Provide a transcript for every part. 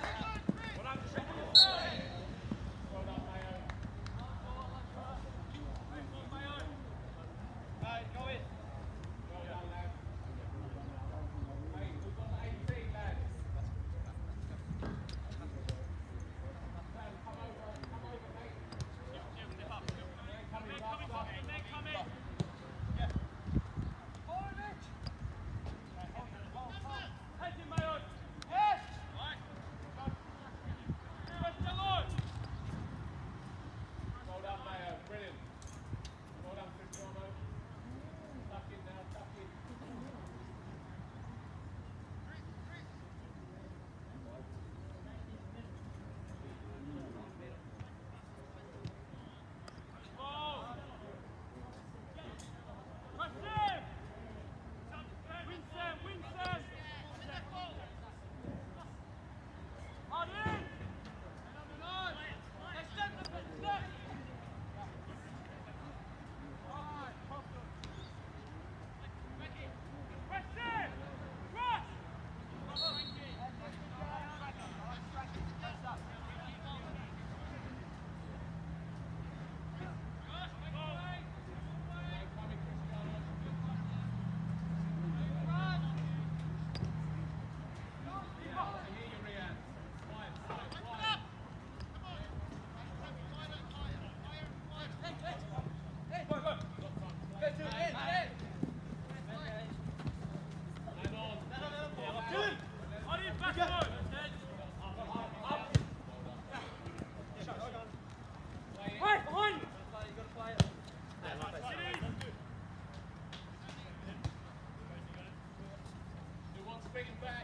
guys. Come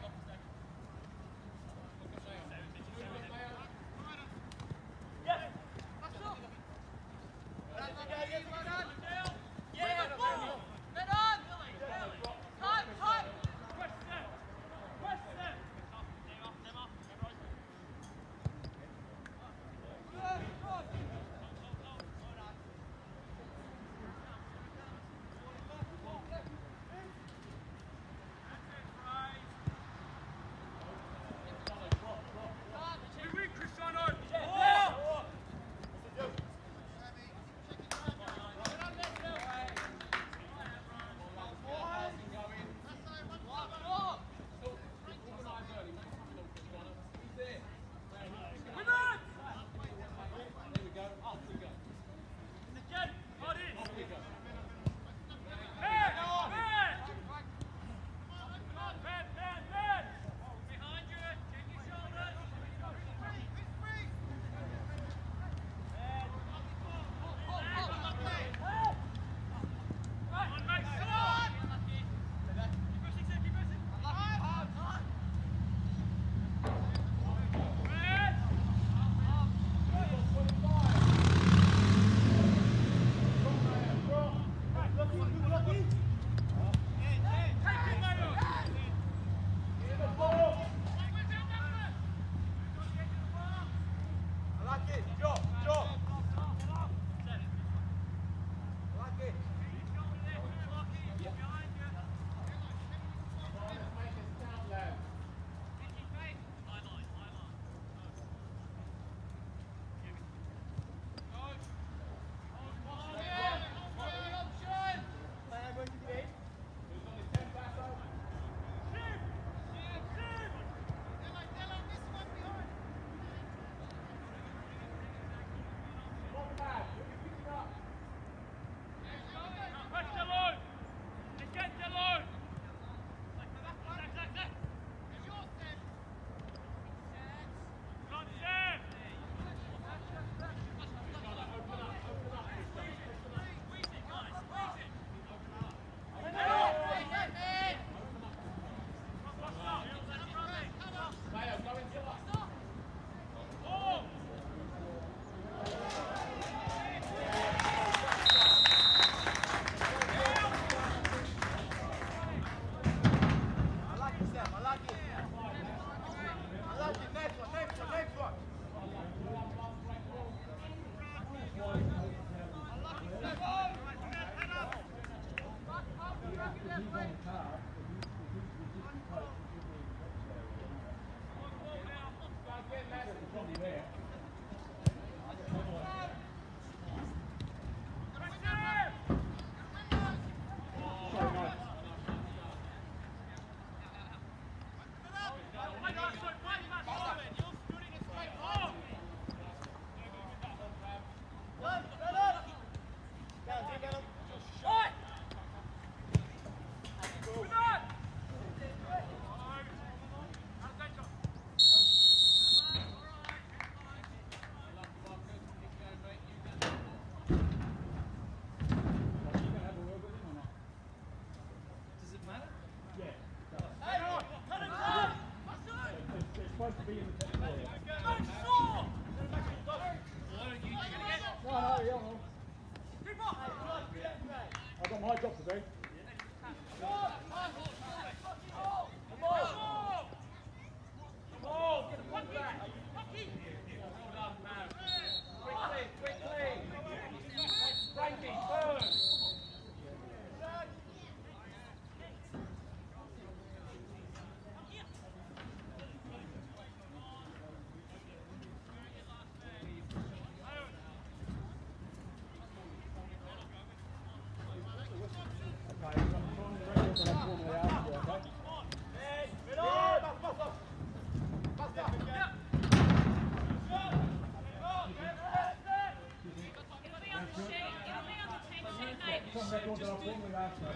Yeah.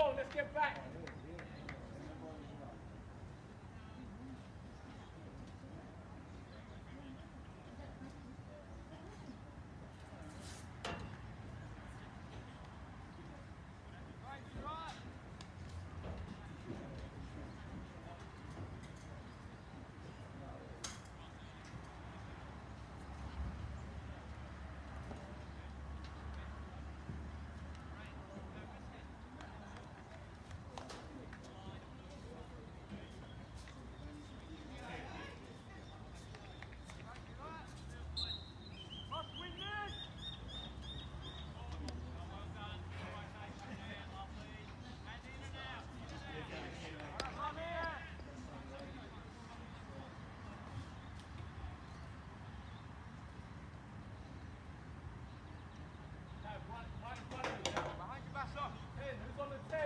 Come 10. Who's on the 10?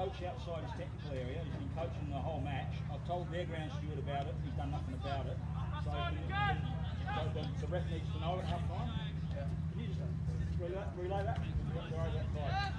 coach outside his technical area. He's been coaching the whole match. I've told their ground steward about it. He's done nothing about it. So, so the, the, ref needs to know at half time. Can you just relay, relay that? We've got to five.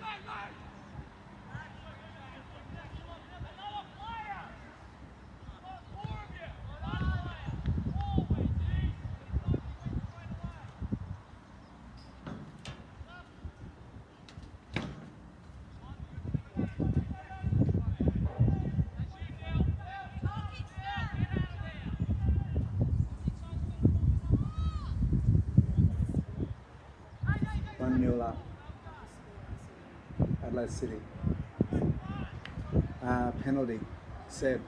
Line, line. City. Uh, penalty, said.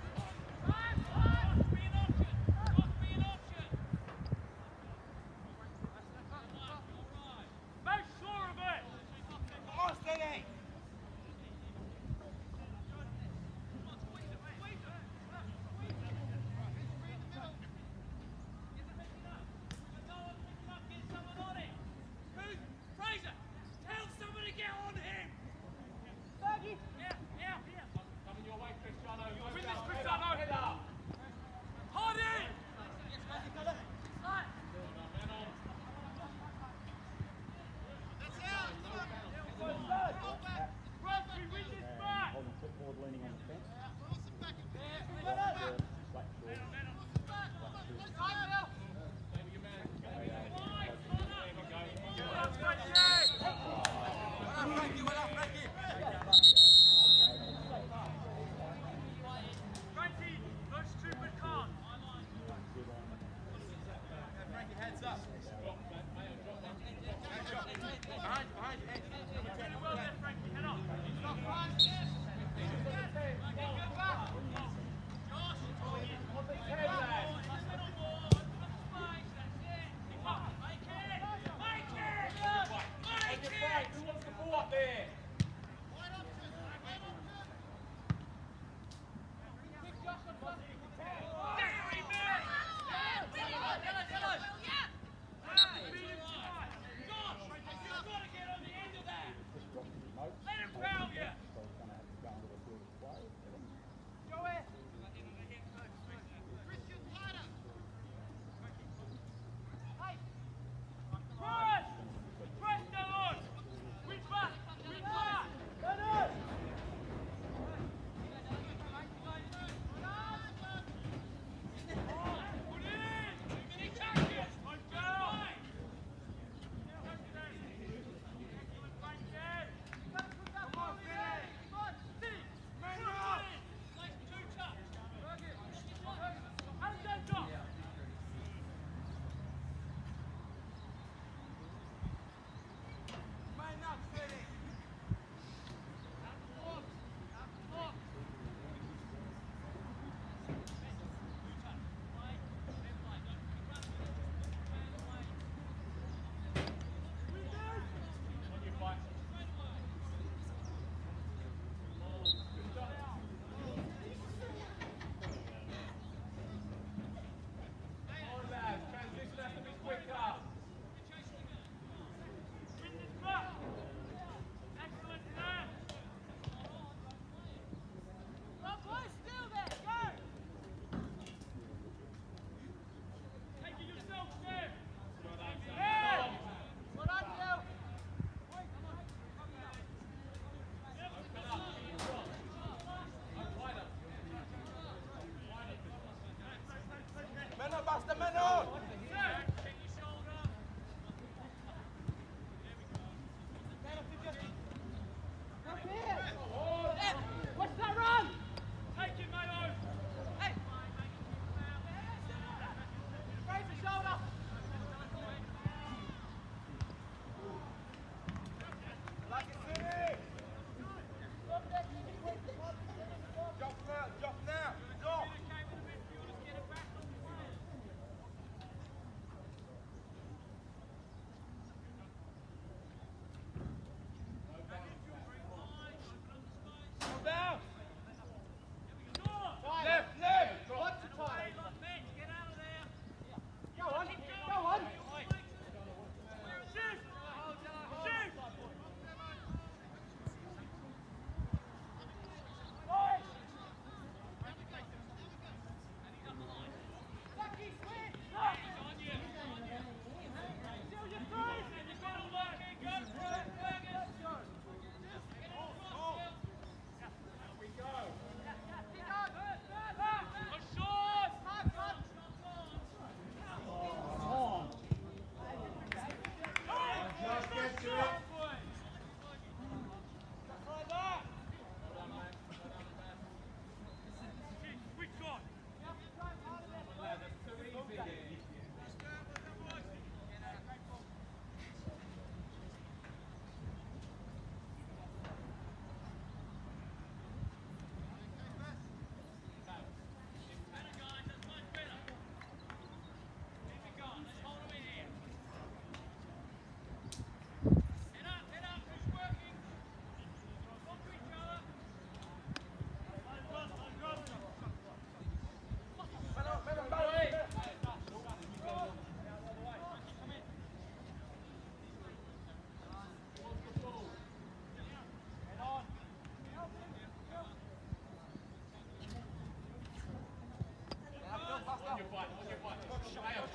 Take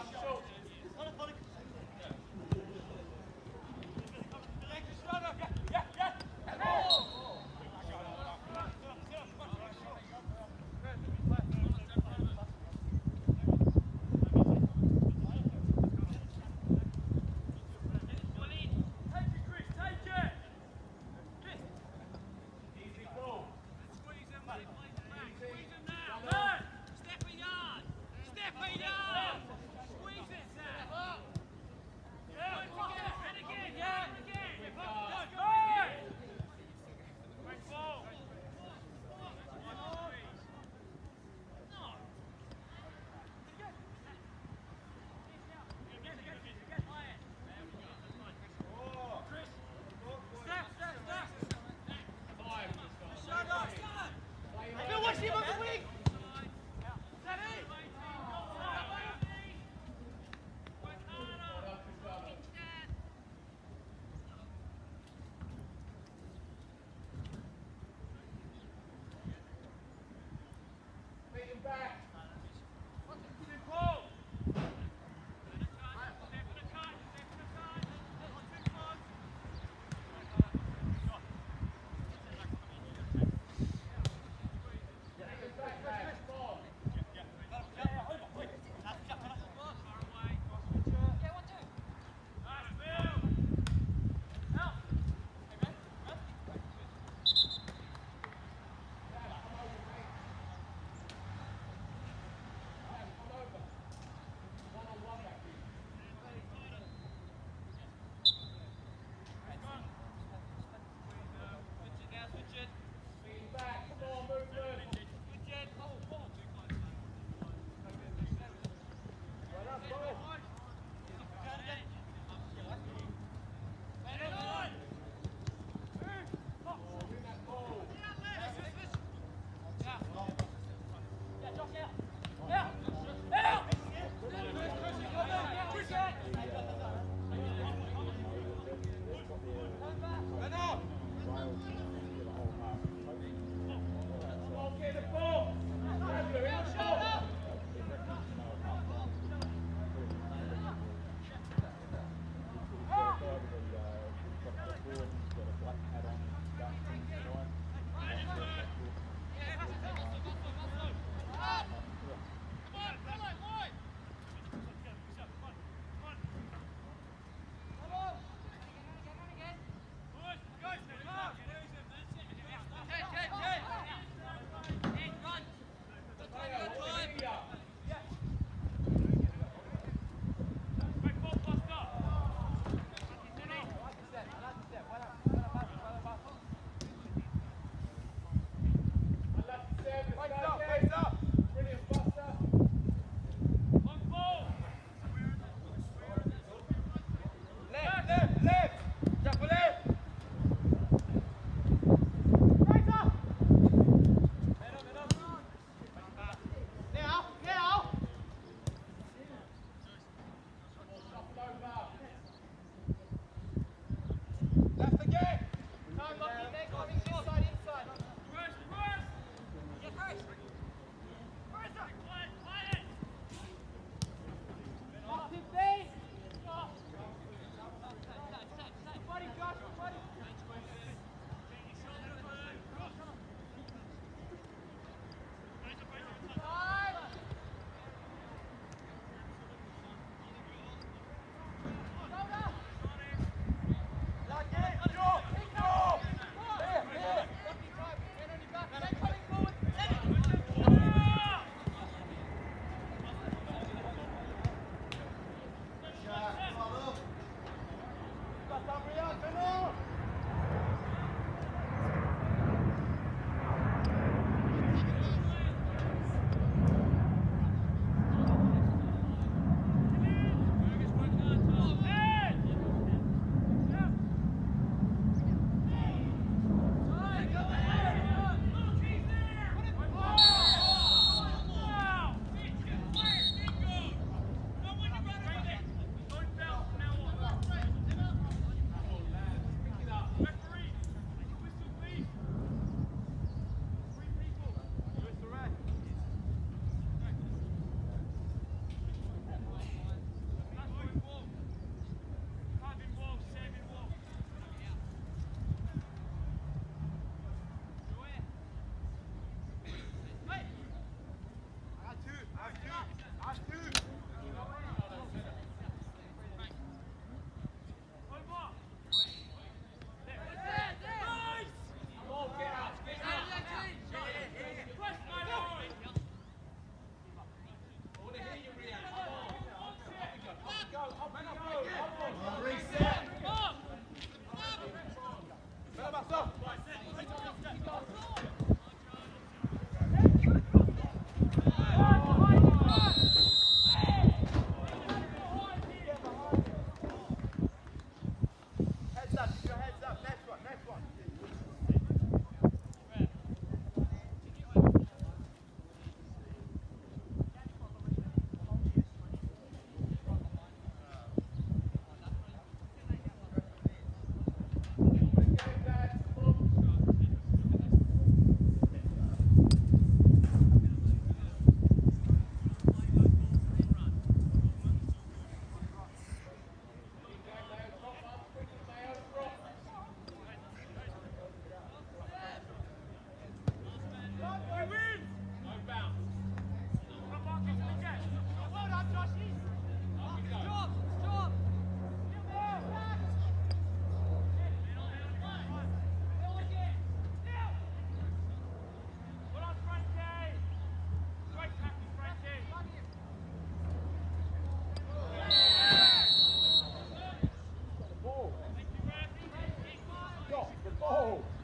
Oh!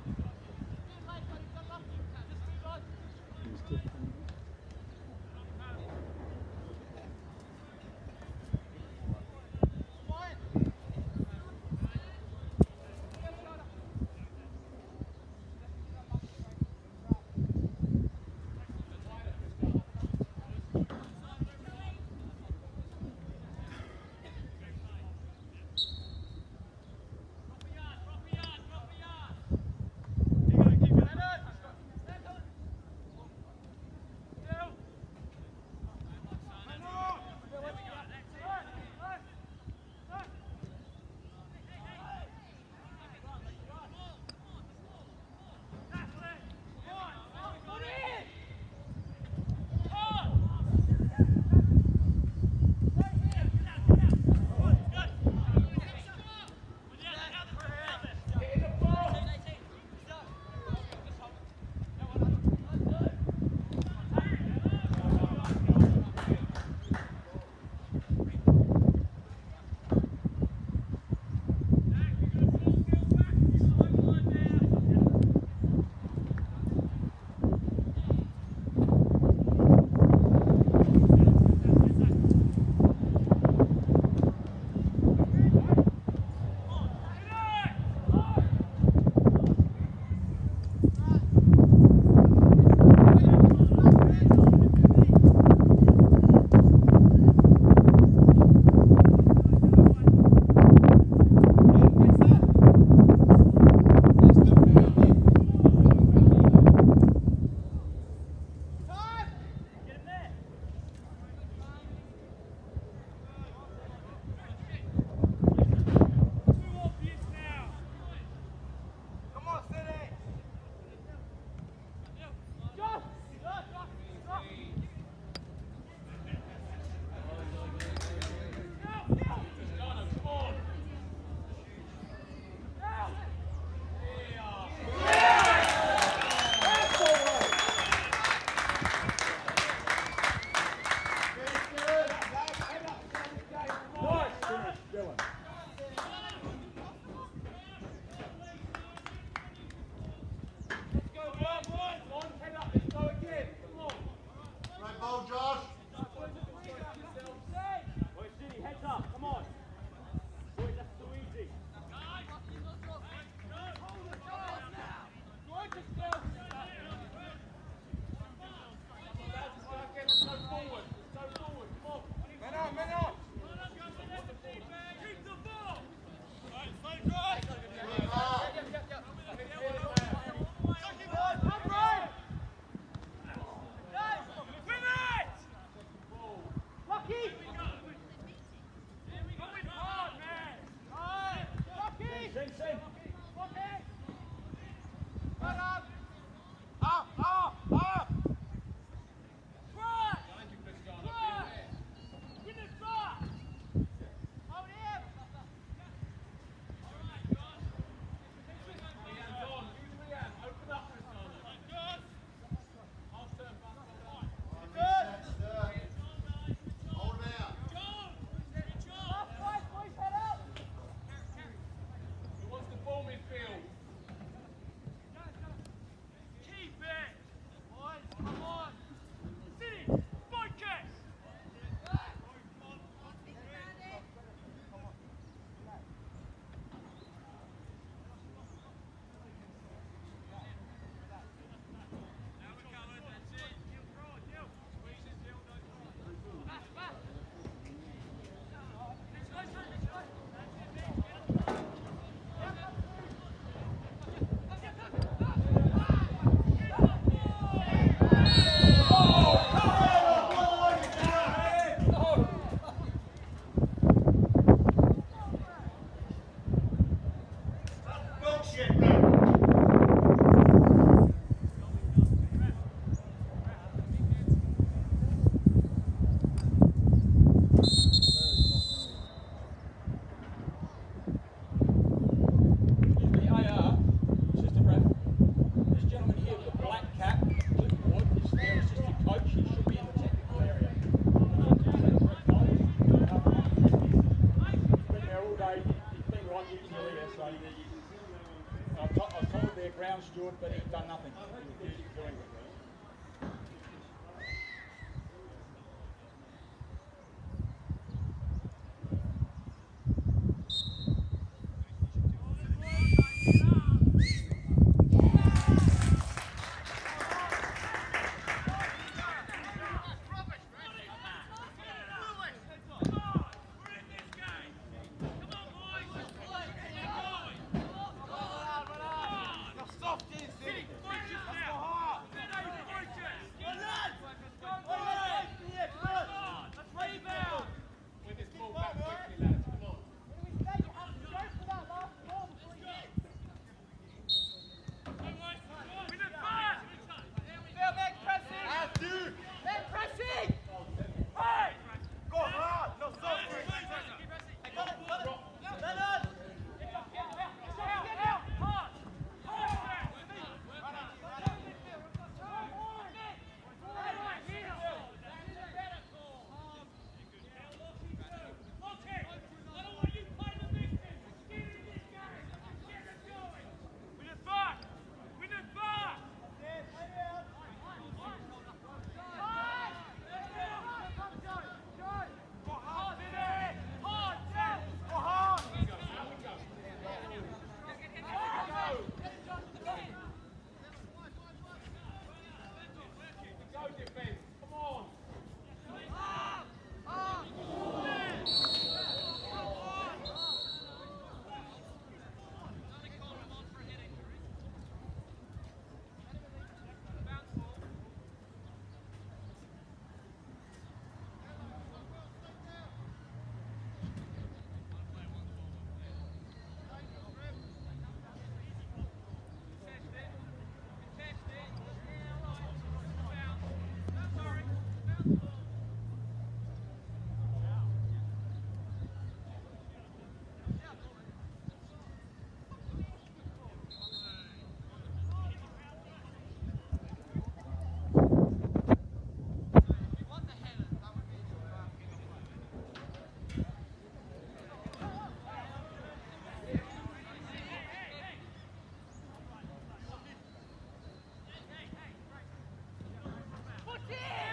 Yeah!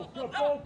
Ball, good ball,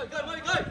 Go, go, go, go!